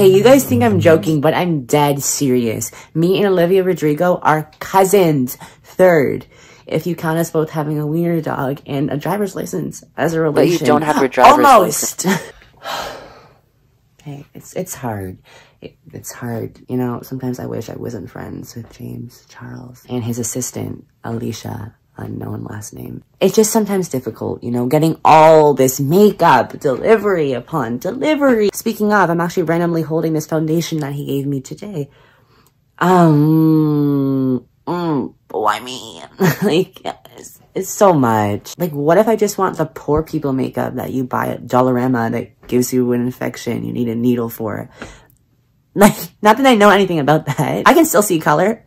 Okay, you guys think I'm joking, but I'm dead serious. Me and Olivia Rodrigo are cousins. Third, if you count us both having a wiener dog and a driver's license as a relation. But you don't have your driver's license. Almost. hey, it's it's hard. It, it's hard. You know, sometimes I wish I wasn't friends with James Charles and his assistant, Alicia, unknown last name. It's just sometimes difficult, you know, getting all this makeup delivery upon delivery. Speaking of, I'm actually randomly holding this foundation that he gave me today. Um, mm, boy, mean, like, it's, it's so much. Like, what if I just want the poor people makeup that you buy at Dollarama that gives you an infection you need a needle for? It. Like, not that I know anything about that. I can still see color.